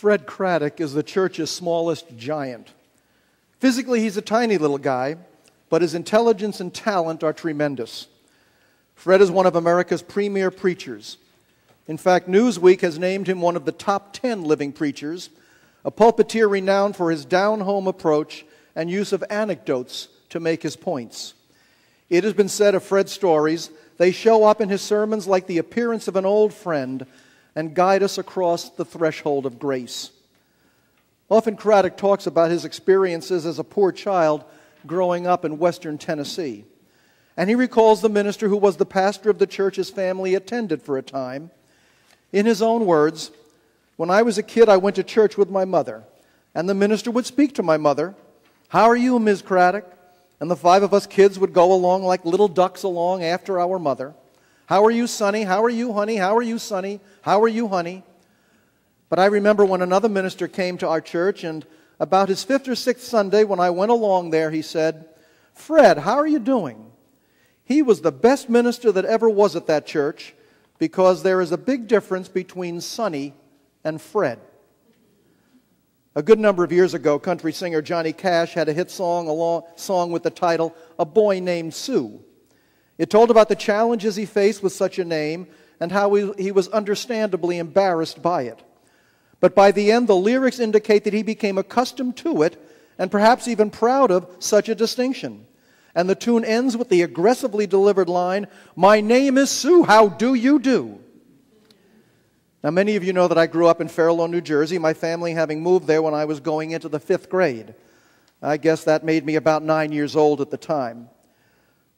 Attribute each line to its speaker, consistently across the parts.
Speaker 1: Fred Craddock is the church's smallest giant. Physically, he's a tiny little guy, but his intelligence and talent are tremendous. Fred is one of America's premier preachers. In fact, Newsweek has named him one of the top 10 living preachers, a pulpiteer renowned for his down home approach and use of anecdotes to make his points. It has been said of Fred's stories, they show up in his sermons like the appearance of an old friend and guide us across the threshold of grace. Often Craddock talks about his experiences as a poor child growing up in western Tennessee. And he recalls the minister who was the pastor of the church his family attended for a time. In his own words, when I was a kid, I went to church with my mother, and the minister would speak to my mother. How are you, Ms. Craddock? And the five of us kids would go along like little ducks along after our mother. How are you, Sonny? How are you, honey? How are you, Sonny? How are you, honey? But I remember when another minister came to our church, and about his fifth or sixth Sunday, when I went along there, he said, Fred, how are you doing? He was the best minister that ever was at that church because there is a big difference between Sonny and Fred. A good number of years ago, country singer Johnny Cash had a hit song, a song with the title A Boy Named Sue. It told about the challenges he faced with such a name and how he, he was understandably embarrassed by it. But by the end, the lyrics indicate that he became accustomed to it and perhaps even proud of such a distinction. And the tune ends with the aggressively delivered line, My name is Sue, how do you do? Now, many of you know that I grew up in Fair Lawn, New Jersey, my family having moved there when I was going into the fifth grade. I guess that made me about nine years old at the time.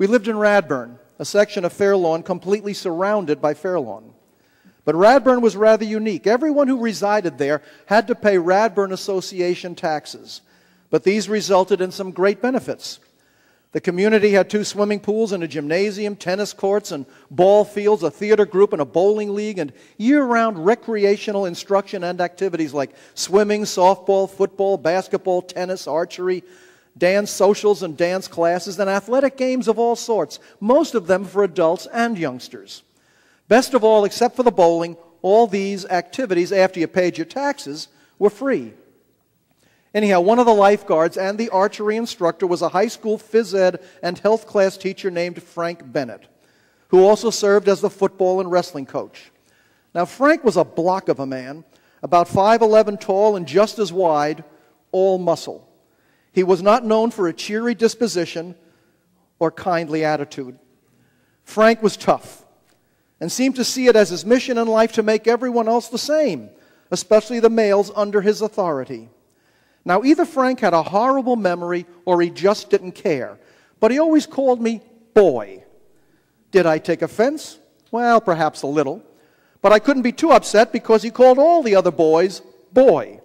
Speaker 1: We lived in Radburn, a section of Fair Lawn completely surrounded by Fair Lawn. But Radburn was rather unique. Everyone who resided there had to pay Radburn Association taxes, but these resulted in some great benefits. The community had two swimming pools and a gymnasium, tennis courts and ball fields, a theater group and a bowling league, and year round recreational instruction and activities like swimming, softball, football, basketball, tennis, archery, dance socials and dance classes, and athletic games of all sorts, most of them for adults and youngsters. Best of all, except for the bowling, all these activities, after you paid your taxes, were free. Anyhow, one of the lifeguards and the archery instructor was a high school phys ed and health class teacher named Frank Bennett, who also served as the football and wrestling coach. Now, Frank was a block of a man, about 5'11 tall and just as wide, all muscle. He was not known for a cheery disposition or kindly attitude. Frank was tough and seemed to see it as his mission in life to make everyone else the same, especially the males under his authority. Now, either Frank had a horrible memory or he just didn't care, but he always called me boy. Did I take offense? Well, perhaps a little. But I couldn't be too upset because he called all the other boys boy.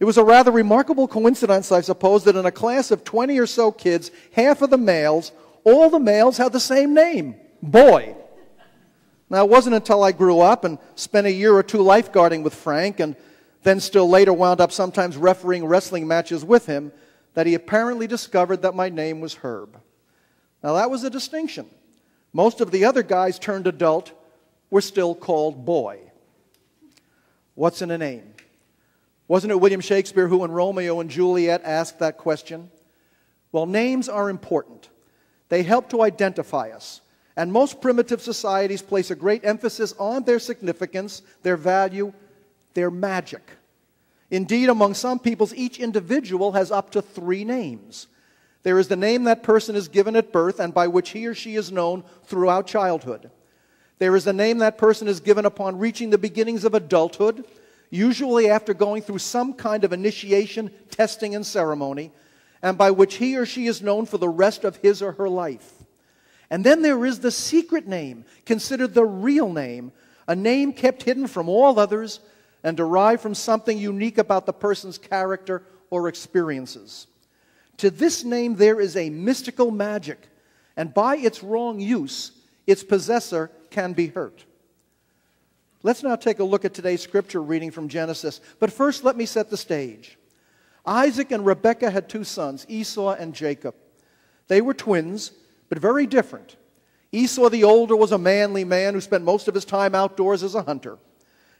Speaker 1: It was a rather remarkable coincidence, I suppose, that in a class of 20 or so kids, half of the males, all the males had the same name Boy. Now, it wasn't until I grew up and spent a year or two lifeguarding with Frank, and then still later wound up sometimes refereeing wrestling matches with him, that he apparently discovered that my name was Herb. Now, that was a distinction. Most of the other guys turned adult were still called boy. What's in a name? Wasn't it William Shakespeare who, in Romeo and Juliet, asked that question? Well, names are important. They help to identify us. And most primitive societies place a great emphasis on their significance, their value, their magic. Indeed, among some peoples, each individual has up to three names. There is the name that person is given at birth and by which he or she is known throughout childhood. There is the name that person is given upon reaching the beginnings of adulthood usually after going through some kind of initiation, testing, and ceremony, and by which he or she is known for the rest of his or her life. And then there is the secret name, considered the real name, a name kept hidden from all others and derived from something unique about the person's character or experiences. To this name, there is a mystical magic, and by its wrong use, its possessor can be hurt. Let's now take a look at today's scripture reading from Genesis. But first, let me set the stage. Isaac and Rebekah had two sons, Esau and Jacob. They were twins, but very different. Esau the older was a manly man who spent most of his time outdoors as a hunter.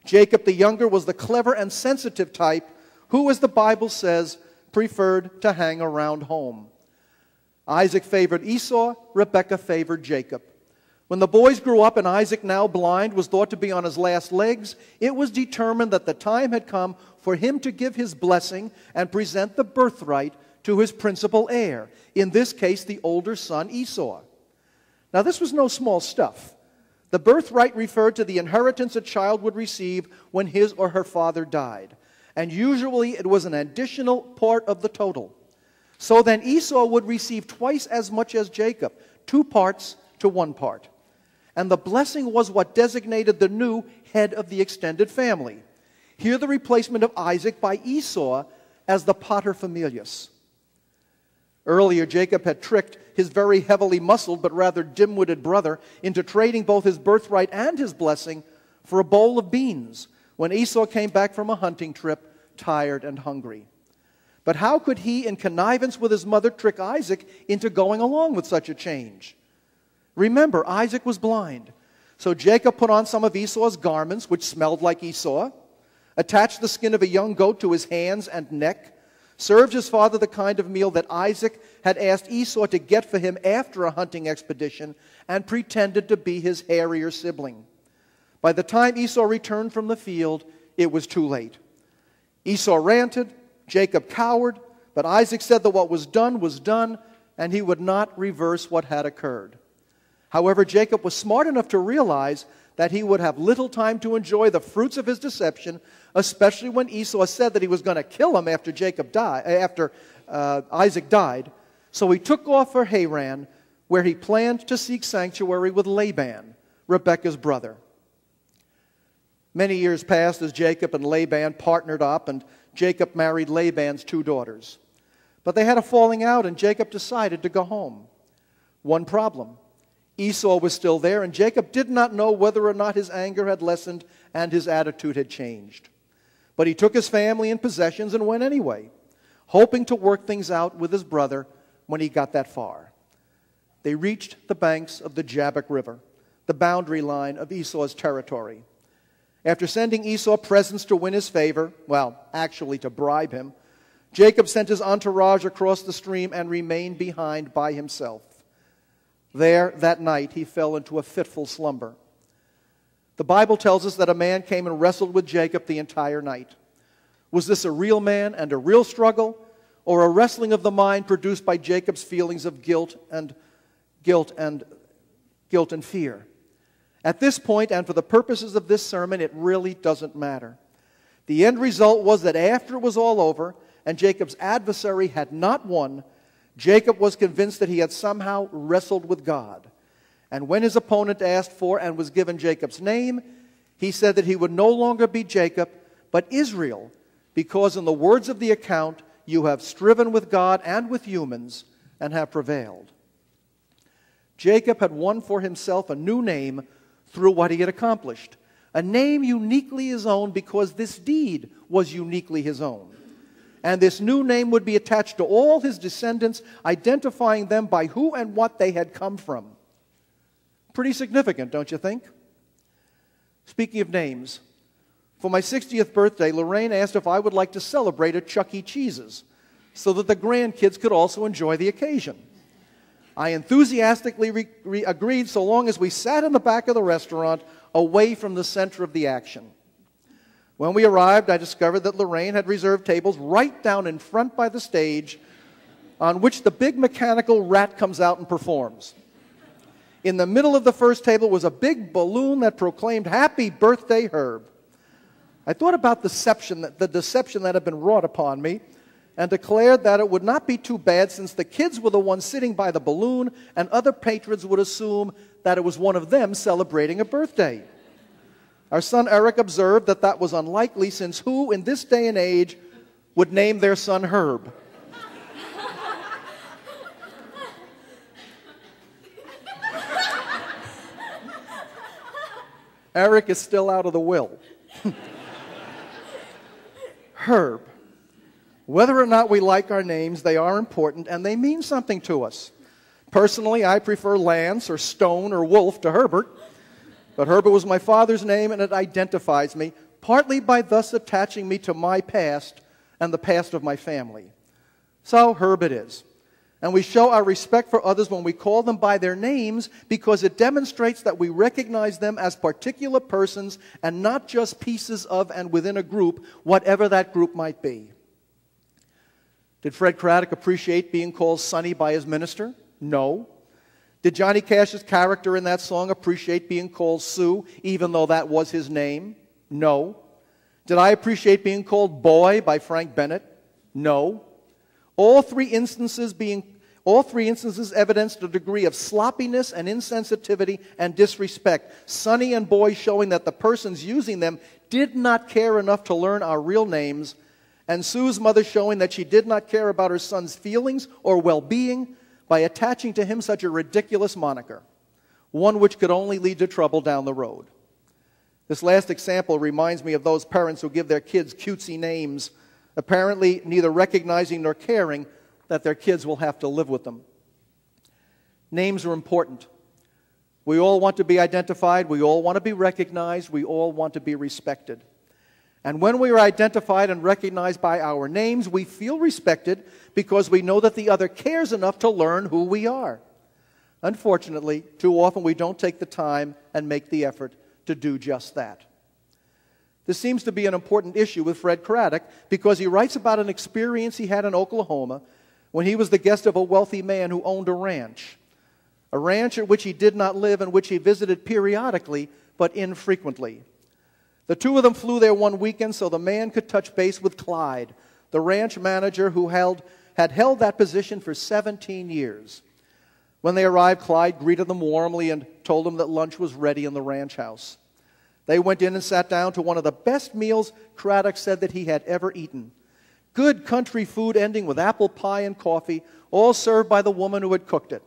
Speaker 1: Jacob the younger was the clever and sensitive type who, as the Bible says, preferred to hang around home. Isaac favored Esau, Rebekah favored Jacob. When the boys grew up and Isaac, now blind, was thought to be on his last legs, it was determined that the time had come for him to give his blessing and present the birthright to his principal heir, in this case, the older son Esau. Now, this was no small stuff. The birthright referred to the inheritance a child would receive when his or her father died, and usually it was an additional part of the total. So then Esau would receive twice as much as Jacob, two parts to one part. And the blessing was what designated the new head of the extended family. Here, the replacement of Isaac by Esau as the paterfamilias. Earlier, Jacob had tricked his very heavily muscled but rather dim witted brother into trading both his birthright and his blessing for a bowl of beans when Esau came back from a hunting trip, tired and hungry. But how could he, in connivance with his mother, trick Isaac into going along with such a change? Remember, Isaac was blind. So Jacob put on some of Esau's garments, which smelled like Esau, attached the skin of a young goat to his hands and neck, served his father the kind of meal that Isaac had asked Esau to get for him after a hunting expedition, and pretended to be his hairier sibling. By the time Esau returned from the field, it was too late. Esau ranted, Jacob cowered, but Isaac said that what was done was done, and he would not reverse what had occurred. However, Jacob was smart enough to realize that he would have little time to enjoy the fruits of his deception, especially when Esau said that he was going to kill him after Jacob died, after uh, Isaac died. So he took off for Haran, where he planned to seek sanctuary with Laban, Rebekah's brother. Many years passed as Jacob and Laban partnered up, and Jacob married Laban's two daughters. But they had a falling out, and Jacob decided to go home. One problem Esau was still there, and Jacob did not know whether or not his anger had lessened and his attitude had changed. But he took his family and possessions and went anyway, hoping to work things out with his brother when he got that far. They reached the banks of the Jabbok River, the boundary line of Esau's territory. After sending Esau presents to win his favor, well, actually to bribe him, Jacob sent his entourage across the stream and remained behind by himself. There, that night, he fell into a fitful slumber. The Bible tells us that a man came and wrestled with Jacob the entire night. Was this a real man and a real struggle, or a wrestling of the mind produced by Jacob's feelings of guilt and guilt and guilt and fear? At this point, and for the purposes of this sermon, it really doesn't matter. The end result was that after it was all over, and Jacob's adversary had not won, Jacob was convinced that he had somehow wrestled with God. And when his opponent asked for and was given Jacob's name, he said that he would no longer be Jacob, but Israel, because in the words of the account, you have striven with God and with humans and have prevailed. Jacob had won for himself a new name through what he had accomplished, a name uniquely his own because this deed was uniquely his own and this new name would be attached to all his descendants, identifying them by who and what they had come from. Pretty significant, don't you think? Speaking of names, for my 60th birthday, Lorraine asked if I would like to celebrate at Chuck E. Cheese's so that the grandkids could also enjoy the occasion. I enthusiastically re- re- agreed so long as we sat in the back of the restaurant away from the center of the action. When we arrived, I discovered that Lorraine had reserved tables right down in front by the stage on which the big mechanical rat comes out and performs. In the middle of the first table was a big balloon that proclaimed, Happy Birthday, Herb. I thought about deception, the deception that had been wrought upon me and declared that it would not be too bad since the kids were the ones sitting by the balloon and other patrons would assume that it was one of them celebrating a birthday. Our son Eric observed that that was unlikely since who in this day and age would name their son Herb? Eric is still out of the will. Herb. Whether or not we like our names, they are important and they mean something to us. Personally, I prefer Lance or Stone or Wolf to Herbert. But Herbert was my father's name and it identifies me. partly by thus attaching me to my past and the past of my family. So, Herbert is. And we show our respect for others when we call them by their names because it demonstrates that we recognize them as particular persons and not just pieces of and within a group, whatever that group might be. Did Fred Craddock appreciate being called Sonny by his minister? No. Did Johnny Cash's character in that song appreciate being called Sue, even though that was his name? No. Did I appreciate being called Boy by Frank Bennett? No. All three instances being all three instances evidenced a degree of sloppiness and insensitivity and disrespect. Sonny and Boy showing that the persons using them did not care enough to learn our real names, and Sue's mother showing that she did not care about her son's feelings or well being by attaching to him such a ridiculous moniker, one which could only lead to trouble down the road. This last example reminds me of those parents who give their kids cutesy names, apparently neither recognizing nor caring that their kids will have to live with them. Names are important. We all want to be identified, we all want to be recognized, we all want to be respected. And when we are identified and recognized by our names, we feel respected because we know that the other cares enough to learn who we are. Unfortunately, too often we don't take the time and make the effort to do just that. This seems to be an important issue with Fred Craddock because he writes about an experience he had in Oklahoma when he was the guest of a wealthy man who owned a ranch. A ranch at which he did not live and which he visited periodically but infrequently. The two of them flew there one weekend so the man could touch base with Clyde, the ranch manager who held, had held that position for 17 years. When they arrived, Clyde greeted them warmly and told them that lunch was ready in the ranch house. They went in and sat down to one of the best meals Craddock said that he had ever eaten. Good country food ending with apple pie and coffee, all served by the woman who had cooked it.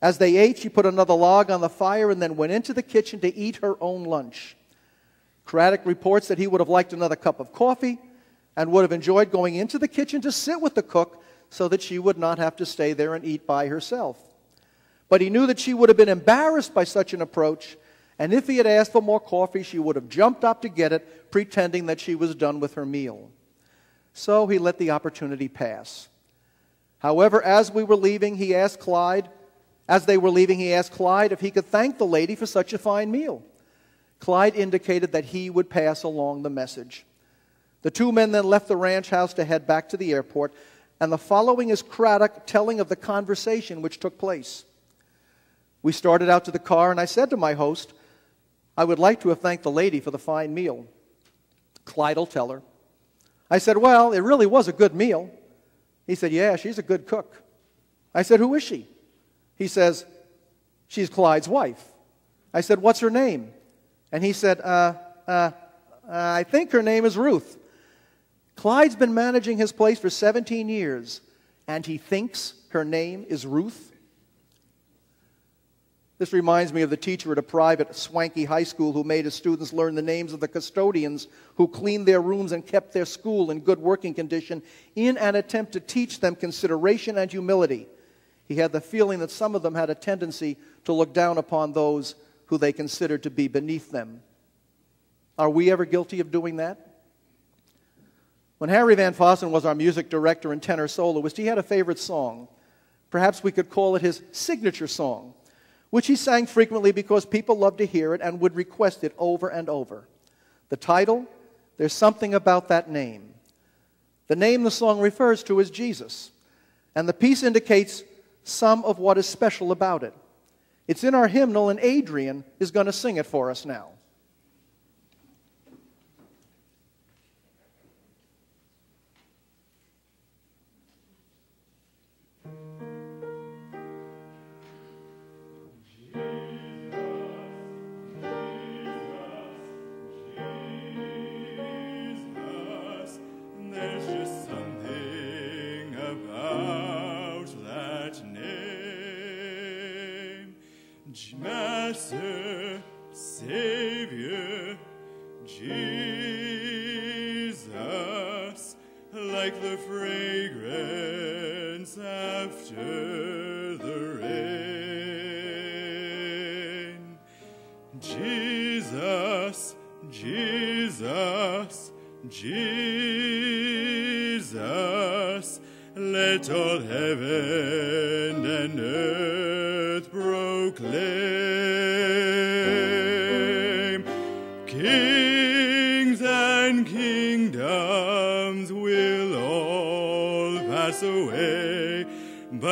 Speaker 1: As they ate, she put another log on the fire and then went into the kitchen to eat her own lunch. Craddock reports that he would have liked another cup of coffee and would have enjoyed going into the kitchen to sit with the cook so that she would not have to stay there and eat by herself. But he knew that she would have been embarrassed by such an approach, and if he had asked for more coffee, she would have jumped up to get it, pretending that she was done with her meal. So he let the opportunity pass. However, as we were leaving, he asked Clyde, as they were leaving, he asked Clyde if he could thank the lady for such a fine meal. Clyde indicated that he would pass along the message. The two men then left the ranch house to head back to the airport, and the following is Craddock telling of the conversation which took place. We started out to the car, and I said to my host, I would like to have thanked the lady for the fine meal. Clyde will tell her. I said, Well, it really was a good meal. He said, Yeah, she's a good cook. I said, Who is she? He says, She's Clyde's wife. I said, What's her name? And he said, uh, uh, uh, I think her name is Ruth. Clyde's been managing his place for 17 years, and he thinks her name is Ruth. This reminds me of the teacher at a private, swanky high school who made his students learn the names of the custodians who cleaned their rooms and kept their school in good working condition in an attempt to teach them consideration and humility. He had the feeling that some of them had a tendency to look down upon those who they considered to be beneath them. Are we ever guilty of doing that? When Harry Van Fossen was our music director and tenor soloist, he had a favorite song. Perhaps we could call it his signature song which he sang frequently because people loved to hear it and would request it over and over. The title, There's Something About That Name. The name the song refers to is Jesus, and the piece indicates some of what is special about it. It's in our hymnal, and Adrian is going to sing it for us now.
Speaker 2: The fragrance after the rain. Jesus, Jesus. Jesus, let all heaven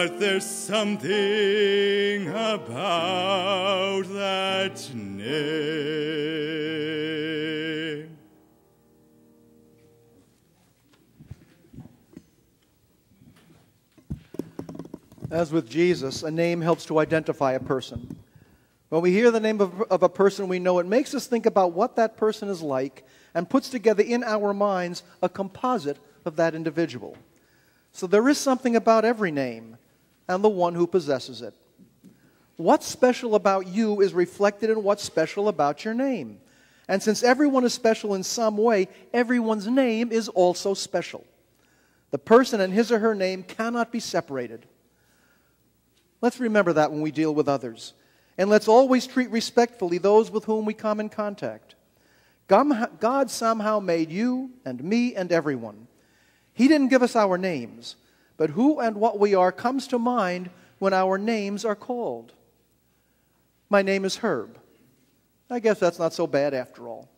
Speaker 2: but there's something about that name.
Speaker 1: As with Jesus, a name helps to identify a person. When we hear the name of, of, a person we know, it makes us think about what that person is like and puts together in our minds a composite of that individual. So there is something about every name and the one who possesses it. What's special about you is reflected in what's special about your name. And since everyone is special in some way, everyone's name is also special. The person and his or her name cannot be separated. Let's remember that when we deal with others. And let's always treat respectfully those with whom we come in contact. God somehow made you and me and everyone. He didn't give us our names, but who and what we are comes to mind when our names are called. My name is Herb. I guess that's not so bad after all.